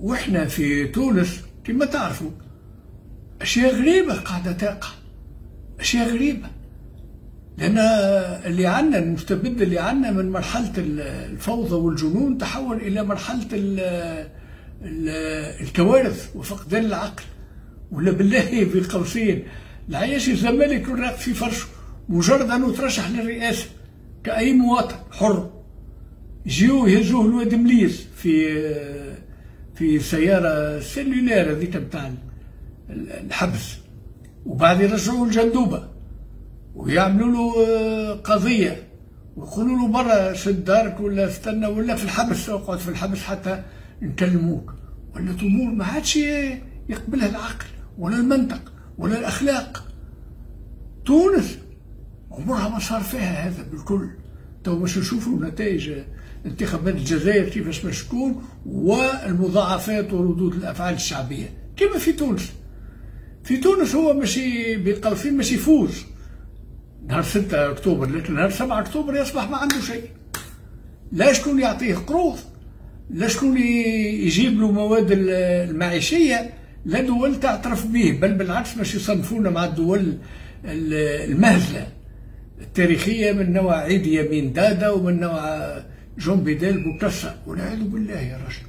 وإحنا في تونس كما تعرفوا أشياء غريبة قاعدة تقع. أشياء غريبة. لأن اللي عندنا المستبد اللي عندنا من مرحلة الفوضى والجنون تحول إلى مرحلة ال ال الكوارث وفقدان العقل. ولا بالله في قوسين. العياشي الزمالك راق في فرشه مجرد أنه ترشح للرئاسة كأي مواطن حر. يجيو يهزوه الواد مليس في في سيارة سيلولير هذيك نتاع الحبس. وبعد يرجعوه الجندوبه ويعملوا له قضية. ويقولوا له برا شد دارك ولا استنى ولا في الحبس اقعد في الحبس حتى نكلموك ولا امور ما عادش يقبلها العقل ولا المنطق ولا الأخلاق. تونس عمرها ما صار فيها هذا بالكل. تو باش نشوفوا نتائج انتخابات الجزائر كيفاش باش تكون والمضاعفات وردود الأفعال الشعبية. كما في تونس. في تونس هو ماشي بقوسين ماشي يفوز. نهار 6 أكتوبر لكن نهار 7 أكتوبر يصبح ما عنده شيء. لا شكون يعطيه قروض لا شكون يجيب له مواد المعيشية لا دول تعترف به بل بالعكس باش يصنفونا مع الدول المهزلة. التاريخية من نوع عيد يمين دادا ومن نوع جون بيدال بوكاسا والعياذ بالله يا رجل.